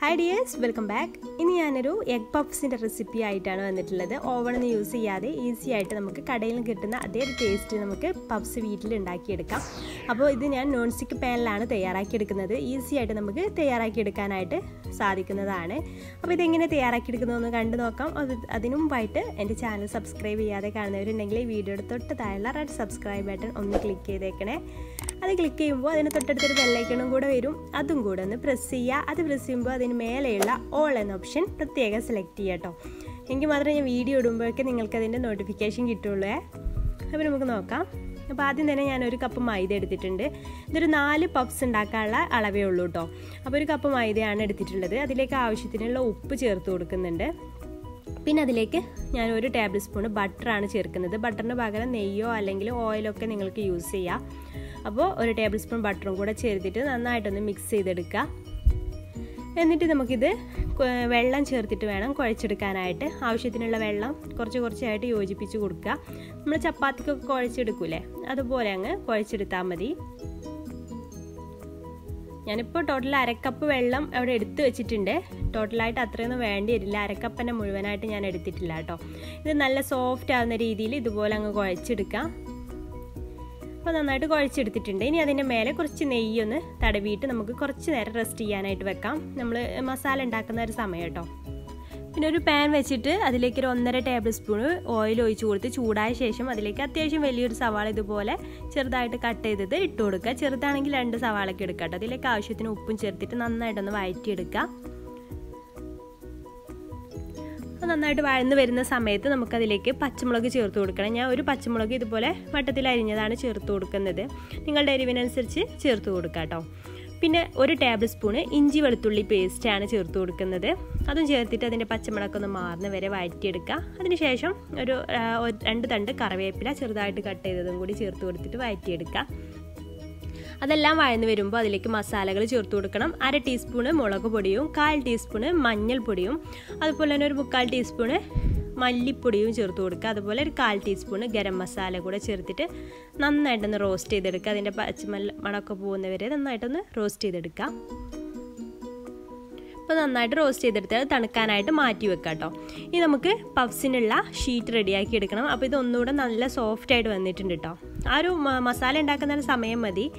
Hi dears welcome back ഇനി ഞാനൊരു egg പഫ്സിന്റെ recipe ആയിട്ടാണ് വന്നിട്ടുള്ളത്. ഓവണൊന്നും യൂസ് ചെയ്യാതെ ഈസി ആയിട്ട് നമുക്ക് കടയിൽ കിട്ടുന്ന അതേ ടേസ്റ്റ് നമുക്ക് പഫ്സ് വീട്ടിൽ ഉണ്ടാക്കിയെടുക്കാം. അപ്പോൾ ഇത് ഞാൻ നോൺ സ്റ്റിക്ക് പാനിലാണ് തയ്യാറാക്കിയെടുക്കുന്നത്. ഈസി ആയിട്ട് നമുക്ക് തയ്യാറാക്കിയെടുക്കാനായിട്ട് സാധിക്കുന്നതാണ്. അപ്പോൾ ഇതെങ്ങനെ തയ്യാറാക്കിയെടുക്കുന്നതെന്ന് കണ്ടു നോക്കാം. അത് അതിനു മുമ്പായിട്ട് എന്റെ ചാനൽ സബ്സ്ക്രൈബ് ചെയ്യാതെ കാണുന്നവരുണ്ടെങ്കിൽ ഈ വീഡിയോയുടെ തൊട്ട് താഴെയുള്ള റെഡ് സബ്സ്ക്രൈബ് ബട്ടൺ ഒന്ന് ക്ലിക്ക് ചെയ്തേക്കണേ. അത് ക്ലിക്ക് ചെയ്യുമ്പോൾ അതിന് തൊട്ടടുത്തൊരു ബെല്ലൈക്കണും കൂടെ വരും. അതും കൂടെ ഒന്ന് പ്രസ് ചെയ്യുക. അത് പ്രസ് ചെയ്യുമ്പോൾ അതിന് മേലെയുള്ള ഓൾ എന്ന ഓപ്ഷൻ പ്രത്യേകം സെലക്ട് ചെയ്യുക കേട്ടോ എങ്കിൽ മാത്രമേ ഞാൻ വീഡിയോ ഇടുമ്പോഴൊക്കെ നിങ്ങൾക്ക് അതിന്റെ നോട്ടിഫിക്കേഷൻ കിട്ടുള്ളൂ. അപ്പോൾ നമുക്ക് നോക്കാം. അപ്പോൾ ആദ്യം തന്നെ ഞാൻ ഒരു കപ്പ് മൈദ എടുത്തിട്ടുണ്ട്. ഇതൊരു നാല് പപ്സ് ഉണ്ടാക്കാനുള്ള അളവേ ഉള്ളൂ കേട്ടോ അപ്പോൾ ഒരു കപ്പ് മൈദയാണ് എടുത്തിട്ടുള്ളത്. അതിലേക്ക് ആവശ്യത്തിനുള്ള ഉപ്പ് ചേർത്ത് കൊടുക്കുന്നുണ്ട്. പിന്നെ അതിലേക്ക് ഞാൻ ഒരു ടേബിൾ സ്പൂൺ ബട്ടറാണ് ചേർക്കുന്നത്. ബട്ടറിന് പകരം നെയ്യോ അല്ലെങ്കിൽ ഓയിലോ ഒക്കെ നിങ്ങൾക്ക് യൂസ് ചെയ്യാം. അപ്പോൾ ഒരു ടേബിൾ സ്പൂൺ ബട്ടറും കൂടെ ചേർത്തിട്ട് നന്നായിട്ടൊന്ന് മിക്സ് ചെയ്തെടുക്കുക. എന്നിട്ട് നമുക്കിത് വെള്ളം ചേർത്തിട്ട് വേണം കുഴച്ചെടുക്കാനായിട്ട്. ആവശ്യത്തിനുള്ള വെള്ളം കുറച്ച് കുറച്ചായിട്ട് യോജിപ്പിച്ച് കൊടുക്കുക. നമ്മൾ ചപ്പാത്തിക്കൊക്കെ കുഴച്ചെടുക്കൂലേ? അതുപോലെ അങ്ങ് കുഴച്ചെടുത്താൽ മതി. ഞാനിപ്പോൾ ടോട്ടൽ അരക്കപ്പ് വെള്ളം അവിടെ എടുത്തു വെച്ചിട്ടുണ്ട്. ടോട്ടലായിട്ട് അത്രയൊന്നും വേണ്ടി വരില്ല. മുഴുവനായിട്ട് ഞാൻ എടുത്തിട്ടില്ല കേട്ടോ. ഇത് നല്ല സോഫ്റ്റ് ആവുന്ന രീതിയിൽ ഇതുപോലെ അങ്ങ് കുഴച്ചെടുക്കാം. അപ്പോൾ നന്നായിട്ട് കുഴച്ചെടുത്തിട്ടുണ്ട്. ഇനി അതിന്റെ മേലെ കുറച്ച് നെയ്യൊന്ന് തടവിയിട്ട് നമുക്ക് കുറച്ച് നേരം റെസ്റ്റ് ചെയ്യാനായിട്ട് വെക്കാം. നമ്മൾ മസാല ഉണ്ടാക്കുന്ന ഒരു സമയം കേട്ടോ. പിന്നെ ഒരു പാൻ വെച്ചിട്ട് അതിലേക്ക് ഒരു ഒന്നര ടേബിൾ സ്പൂൺ ഓയിൽ ഒഴിച്ച് കൊടുത്ത് ചൂടായ ശേഷം അതിലേക്ക് അത്യാവശ്യം വലിയൊരു സവാള ഇതുപോലെ ചെറുതായിട്ട് കട്ട് ചെയ്തത് ഇട്ട് കൊടുക്കുക. ചെറുതാണെങ്കിൽ രണ്ട് സവാളൊക്കെ എടുക്കുക കേട്ടോ. അതിലേക്ക് ആവശ്യത്തിന് ഉപ്പും ചേർത്തിട്ട് നന്നായിട്ടൊന്ന് വഴറ്റിയെടുക്കുക നന്നായിട്ട് വഴന്ന് വരുന്ന സമയത്ത് നമുക്കതിലേക്ക് പച്ചമുളക് ചേർത്ത് കൊടുക്കണം. ഞാൻ ഒരു പച്ചമുളക് ഇതുപോലെ വട്ടത്തിൽ അരിഞ്ഞതാണ് ചേർത്ത് കൊടുക്കുന്നത്. നിങ്ങളുടെ എരിവിനനുസരിച്ച് ചേർത്ത് കൊടുക്കാം കേട്ടോ. പിന്നെ ഒരു ടേബിൾ സ്പൂണ് ഇഞ്ചി വെളുത്തുള്ളി പേസ്റ്റാണ് ചേർത്ത് കൊടുക്കുന്നത്. അതും ചേർത്തിട്ട് അതിന്റെ പച്ചമുളകൊന്ന് മാറുന്ന വരെ വഴറ്റിയെടുക്കുക. അതിനുശേഷം ഒരു രണ്ട് തണ്ട് കറിവേപ്പില ചെറുതായിട്ട് കട്ട് ചെയ്തതും കൂടി ചേർത്ത് കൊടുത്തിട്ട് വഴറ്റിയെടുക്കുക. അതെല്ലാം വഴന്ന് വരുമ്പോൾ അതിലേക്ക് മസാലകൾ ചേർത്ത് കൊടുക്കണം. അര ടീസ്പൂണ് മുളക് പൊടിയും കാൽ ടീസ്പൂണ് മഞ്ഞൾപ്പൊടിയും അതുപോലെ തന്നെ ഒരു മുക്കാൽ ടീസ്പൂണ് മല്ലിപ്പൊടിയും ചേർത്ത് കൊടുക്കുക. അതുപോലെ ഒരു കാൽ ടീസ്പൂണ് ഗരം മസാല കൂടെ ചേർത്തിട്ട് നന്നായിട്ടൊന്ന് റോസ്റ്റ് ചെയ്തെടുക്കുക. അതിന്റെ പച്ചമല്ല മണമൊക്കെ പോകുന്നവരെ നന്നായിട്ടൊന്ന് റോസ്റ്റ് ചെയ്തെടുക്കുക. അപ്പോൾ നന്നായിട്ട് റോസ്റ്റ് ചെയ്തെടുത്ത് തണുക്കാനായിട്ട് മാറ്റി വെക്കാം കേട്ടോ. ഇനി നമുക്ക് പഫ്സിനുള്ള ഷീറ്റ് റെഡിയാക്കി എടുക്കണം. അപ്പോൾ ഇത് ഒന്നുകൂടെ നല്ല സോഫ്റ്റ് ആയിട്ട് വന്നിട്ടുണ്ട് കേട്ടോ. ആ ഒരു മസാല ഉണ്ടാക്കുന്ന സമയം മതി.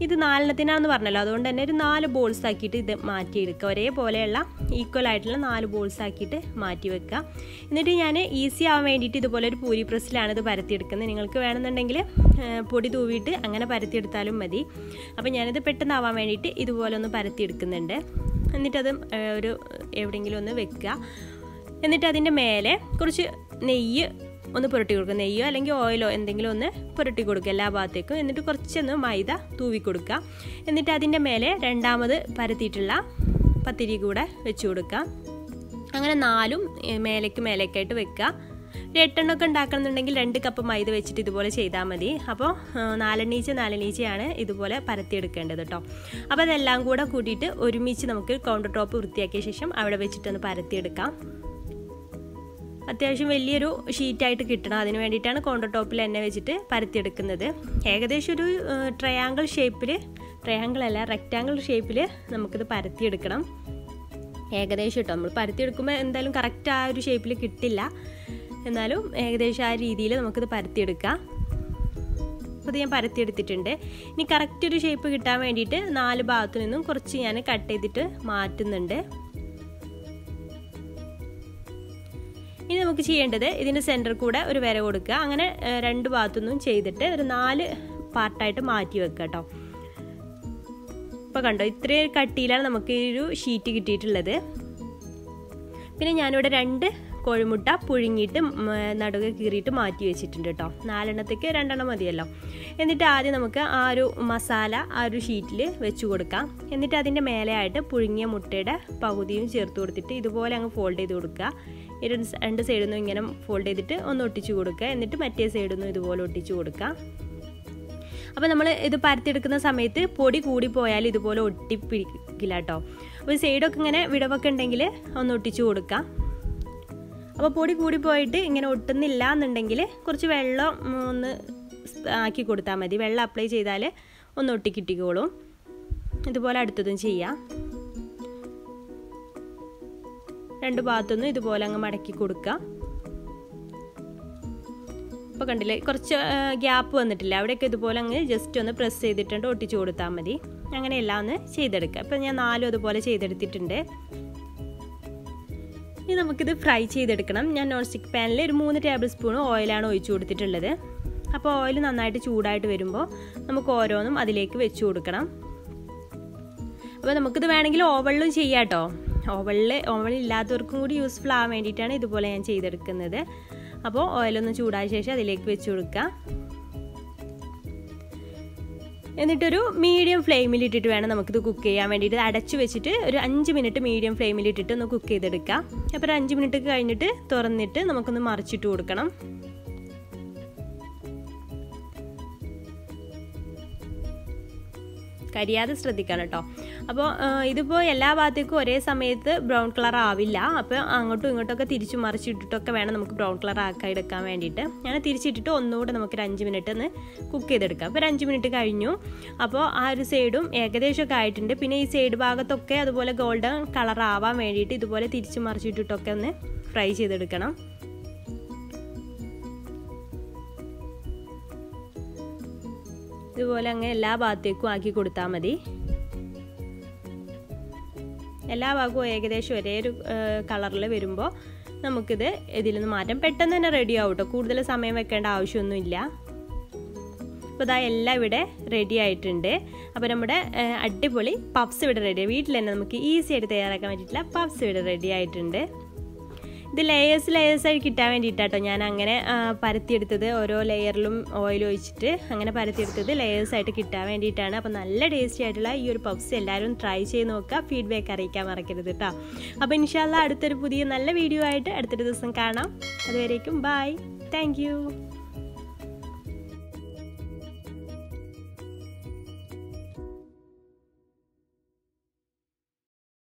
ഇത് നാലെണ്ണത്തിനാണെന്ന് പറഞ്ഞല്ലോ. അതുകൊണ്ട് തന്നെ ഒരു നാല് ബോൾസ് ആക്കിയിട്ട് ഇത് മാറ്റിയെടുക്കുക. ഒരേപോലെയുള്ള ഈക്വൽ ആയിട്ടുള്ള നാല് ബോൾസ് ആക്കിയിട്ട് മാറ്റി വെക്കുക. എന്നിട്ട് ഞാൻ ഈസി ആവാൻ വേണ്ടിയിട്ട് ഇതുപോലെ ഒരു പൂരി പ്രസ്സിലാണ് ഇത് പരത്തിയെടുക്കുന്നത്. നിങ്ങൾക്ക് വേണമെന്നുണ്ടെങ്കിൽ പൊടി തൂവിയിട്ട് അങ്ങനെ പരത്തിയെടുത്താലും മതി. അപ്പോൾ ഞാനിത് പെട്ടെന്നാവാൻ വേണ്ടിയിട്ട് ഇതുപോലെ ഒന്ന് പരത്തിയെടുക്കുന്നുണ്ട്. എന്നിട്ടത് ഒരു എവിടെയെങ്കിലും ഒന്ന് വെക്കുക. എന്നിട്ട് അതിന്റെ മേലെ കുറച്ച് നെയ്യ് ഒന്ന് പുരട്ടി കൊടുക്കുക. നെയ്യോ അല്ലെങ്കിൽ ഓയിലോ എന്തെങ്കിലും ഒന്ന് പുരട്ടി കൊടുക്കുക എല്ലാ ഭാഗത്തേക്കും. എന്നിട്ട് കുറച്ചൊന്ന് മൈദ തൂവി കൊടുക്കുക എന്നിട്ട് അതിന്റെ മേലെ രണ്ടാമത് പരത്തിയിട്ടുള്ള പത്തിരി കൂടെ വെച്ച് കൊടുക്കാം അങ്ങനെ നാലും മേലേക്ക് മേലേക്കായിട്ട് വെക്കുക. ഒരു എട്ടെണ്ണമൊക്കെ ഉണ്ടാക്കണമെന്നുണ്ടെങ്കിൽ രണ്ട് കപ്പ് മൈദ വെച്ചിട്ട് ഇതുപോലെ ചെയ്താൽ മതി. അപ്പോൾ നാലെണ്ണീച്ച നാലെണ്ണീച്ചയാണ് ഇതുപോലെ പരത്തിയെടുക്കേണ്ടത് കേട്ടോ. അപ്പോൾ അതെല്ലാം കൂടെ കൂട്ടിയിട്ട് ഒരുമിച്ച് നമുക്ക് കൗണ്ടർ ടോപ്പ് വൃത്തിയാക്കിയ ശേഷം അവിടെ വെച്ചിട്ടൊന്ന് പരത്തിയെടുക്കാം. അത്യാവശ്യം വലിയൊരു ഷീറ്റായിട്ട് കിട്ടണം. അതിന് വേണ്ടിയിട്ടാണ് കൗണ്ടർ ടോപ്പിൽ എന്നെ വെച്ചിട്ട് പരത്തിയെടുക്കുന്നത്. ഏകദേശം ഒരു ട്രയാങ്കിൾ ഷേപ്പിൽ ട്രയാങ്കിൾ അല്ല റെക്റ്റാങ്കിൾ ഷേപ്പിൽ നമുക്കിത് പരത്തിയെടുക്കണം. ഏകദേശം കേട്ടോ നമ്മൾ പരത്തിയെടുക്കുമ്പോൾ എന്തായാലും കറക്റ്റ് ആ ഒരു ഷേപ്പിൽ കിട്ടില്ല. എന്നാലും ഏകദേശം ആ രീതിയിൽ നമുക്കിത് പരത്തിയെടുക്കാം. ഇത് ഞാൻ പരത്തിയെടുത്തിട്ടുണ്ട്. ഇനി കറക്റ്റ് ഒരു ഷേപ്പ് കിട്ടാൻ വേണ്ടിയിട്ട് നാല് ഭാഗത്തു നിന്നും കുറച്ച് ഞാൻ കട്ട് ചെയ്തിട്ട് മാറ്റുന്നുണ്ട്. ഇനി നമുക്ക് ചെയ്യേണ്ടത് ഇതിന്റെ സെന്റർ കൂടെ ഒരു വര കൊടുക്കുക. അങ്ങനെ രണ്ട് ഭാഗത്തുനിന്നും ചെയ്തിട്ട് ഒരു നാല് പാർട്ടായിട്ട് മാറ്റി വെക്കുക കേട്ടോ ഇപ്പോൾ കണ്ടോ ഇത്രയും കട്ടിയിലാണ് നമുക്ക് ഈ ഒരു ഷീറ്റ് കിട്ടിയിട്ടുള്ളത്. പിന്നെ ഞാനിവിടെ രണ്ട് കോഴിമുട്ട പുഴുങ്ങിയിട്ട് നടുക കീറിയിട്ട് മാറ്റി വെച്ചിട്ടുണ്ട് കേട്ടോ. നാലെണ്ണത്തേക്ക് രണ്ടെണ്ണം മതിയല്ലോ. എന്നിട്ട് ആദ്യം നമുക്ക് ആ ഒരു മസാല ആ ഒരു ഷീറ്റിൽ വെച്ച് കൊടുക്കാം. എന്നിട്ട് അതിന്റെ മേലെയായിട്ട് പുഴുങ്ങിയ മുട്ടയുടെ പകുതിയും ചേർത്ത് കൊടുത്തിട്ട് ഇതുപോലെ അങ്ങ് ഫോൾഡ് ചെയ്ത് കൊടുക്കുക. രണ്ട് സൈഡിൽ നിന്നും ഇങ്ങനെ ഫോൾഡ് ചെയ്തിട്ട് ഒന്ന് ഒട്ടിച്ചു കൊടുക്കുക. എന്നിട്ട് മറ്റേ സൈഡിൽ നിന്നും ഇതുപോലെ ഒട്ടിച്ചു കൊടുക്കുക. അപ്പോൾ നമ്മൾ ഇത് പരത്തിയെടുക്കുന്ന സമയത്ത് പൊടി കൂടി പോയാൽ ഇതുപോലെ ഒട്ടിപ്പിടിക്കില്ല കേട്ടോ അപ്പോൾ സൈഡൊക്കെ ഇങ്ങനെ വിടവൊക്കെ ഉണ്ടെങ്കിൽ ഒന്ന് ഒട്ടിച്ചു കൊടുക്കാം. അപ്പോൾ പൊടി കൂടി പോയിട്ട് ഇങ്ങനെ ഒട്ടുന്നില്ല എന്നുണ്ടെങ്കിൽ കുറച്ച് വെള്ളം ഒന്ന് ആക്കി കൊടുത്താൽ മതി. വെള്ളം അപ്ലൈ ചെയ്താൽ ഒന്ന് ഒട്ടിക്കിട്ടിക്കോളും. ഇതുപോലെ അടുത്തതും ചെയ്യാം. രണ്ട് ഭാഗത്തുനിന്നും ഇതുപോലെ അങ്ങ് മടക്കി കൊടുക്കുക ഇപ്പോൾ കണ്ടില്ലേ കുറച്ച് ഗ്യാപ്പ് വന്നിട്ടില്ല? അവിടെയൊക്കെ ഇതുപോലെ അങ്ങ് ജസ്റ്റ് ഒന്ന് പ്രസ് ചെയ്തിട്ടുണ്ട് ഒട്ടിച്ചു കൊടുത്താൽ മതി. അങ്ങനെയെല്ലാം ഒന്ന് ചെയ്തെടുക്കുക. ഇപ്പം ഞാൻ നാലും അതുപോലെ ചെയ്തെടുത്തിട്ടുണ്ട്. ഇനി നമുക്കിത് ഫ്രൈ ചെയ്തെടുക്കണം. ഞാൻ നോൺ സ്റ്റിക്ക് പാനിൽ ഒരു മൂന്ന് ടേബിൾ സ്പൂൺ ഓയിലാണ് ഒഴിച്ചു കൊടുത്തിട്ടുള്ളത്. അപ്പോൾ ഓയിൽ നന്നായിട്ട് ചൂടായിട്ട് വരുമ്പോൾ നമുക്ക് ഓരോന്നും അതിലേക്ക് വെച്ച് കൊടുക്കണം. അപ്പോൾ നമുക്കിത് വേണമെങ്കിൽ ഓവളിലും ചെയ്യാം കേട്ടോ ഓവളിൽ ഇല്ലാത്തവർക്കും കൂടി യൂസ്ഫുൾ ആവാൻ വേണ്ടിയിട്ടാണ് ഇതുപോലെ ഞാൻ ചെയ്തെടുക്കുന്നത്. അപ്പോൾ ഓയിലൊന്ന് ചൂടായ ശേഷം അതിലേക്ക് വെച്ച് കൊടുക്കുക എന്നിട്ടൊരു മീഡിയം ഫ്ലെയിമിൽ ഇട്ടിട്ട് വേണം നമുക്കിത് കുക്ക് ചെയ്യാൻ വേണ്ടിയിട്ട്. അടച്ചു വെച്ചിട്ട് ഒരു അഞ്ച് മിനിറ്റ് മീഡിയം ഫ്ലെയിമിൽ ഇട്ടിട്ട് ഒന്ന് കുക്ക് ചെയ്തെടുക്കാം. അപ്പോൾ ഒരു അഞ്ച് മിനിറ്റ് കഴിഞ്ഞിട്ട് തുറന്നിട്ട് നമുക്കൊന്ന് മറിച്ചിട്ട് കൊടുക്കണം. കരിയാതെ ശ്രദ്ധിക്കണം കേട്ടോ. അപ്പോൾ ഇതിപ്പോൾ എല്ലാ ഭാഗത്തേക്കും ഒരേ സമയത്ത് ബ്രൗൺ കളർ ആവില്ല. അപ്പോൾ അങ്ങോട്ടും ഇങ്ങോട്ടൊക്കെ തിരിച്ചു മറിച്ചിട്ടിട്ടൊക്കെ വേണം നമുക്ക് ബ്രൗൺ കളർ ആക്കാൻ എടുക്കാൻ വേണ്ടിയിട്ട്. ഞാൻ തിരിച്ചിട്ടിട്ട് ഒന്നുകൂടെ നമുക്കൊരു അഞ്ച് മിനിറ്റ് ഒന്ന് കുക്ക് ചെയ്തെടുക്കാം. അപ്പോൾ ഒരു അഞ്ച് മിനിറ്റ് കഴിഞ്ഞു. അപ്പോൾ ആ ഒരു സൈഡും ഏകദേശമൊക്കെ ആയിട്ടുണ്ട്. പിന്നെ ഈ സൈഡ് ഭാഗത്തൊക്കെ അതുപോലെ ഗോൾഡൻ കളർ ആവാൻ വേണ്ടിയിട്ട് ഇതുപോലെ തിരിച്ചു മറിച്ചിട്ടിട്ടൊക്കെ ഒന്ന് ഫ്രൈ ചെയ്തെടുക്കണം. ഇതുപോലെ അങ്ങനെ എല്ലാ ഭാഗത്തേക്കും ആക്കി കൊടുത്താൽ മതി. എല്ലാ ഭാഗവും ഏകദേശം ഒരേ ഒരു കളറിൽ വരുമ്പോൾ നമുക്കിത് ഇതിൽ നിന്ന് മാറ്റാം. പെട്ടെന്ന് തന്നെ റെഡി ആവും കേട്ടോ കൂടുതൽ സമയം വെക്കേണ്ട ആവശ്യമൊന്നുമില്ല. അപ്പോൾ ഇതാ എല്ലാം ഇവിടെ റെഡി ആയിട്ടുണ്ട്. അപ്പോൾ നമ്മുടെ അടിപൊളി പഫ്സ് ഇവിടെ റെഡി വീട്ടിൽ തന്നെ നമുക്ക് ഈസി ആയിട്ട് തയ്യാറാക്കാൻ പറ്റിയിട്ടില്ല പഫ്സ് ഇവിടെ റെഡി ആയിട്ടുണ്ട്. ഇത് ലെയേഴ്സ് ലെയേഴ്സായി കിട്ടാൻ വേണ്ടിയിട്ടാട്ടോ. ഞാൻ അങ്ങനെ പരത്തിയെടുത്തത് ഓരോ ലെയറിലും ഓയിൽ ഒഴിച്ചിട്ട് അങ്ങനെ പരത്തിയെടുത്തത് ലെയേഴ്സായിട്ട് കിട്ടാൻ വേണ്ടിയിട്ടാണ്. അപ്പോൾ നല്ല ടേസ്റ്റി ആയിട്ടുള്ള ഈ ഒരു പപ്സ് എല്ലാവരും ട്രൈ ചെയ്ത് നോക്കുക. ഫീഡ്ബാക്ക് അറിയിക്കാൻ മറക്കരുത് കേട്ടോ അപ്പോൾ ഇൻഷാല്ല അടുത്തൊരു പുതിയ നല്ല വീഡിയോ ആയിട്ട് അടുത്തൊരു ദിവസം കാണാം. അതുവരേക്കും ബായ് താങ്ക്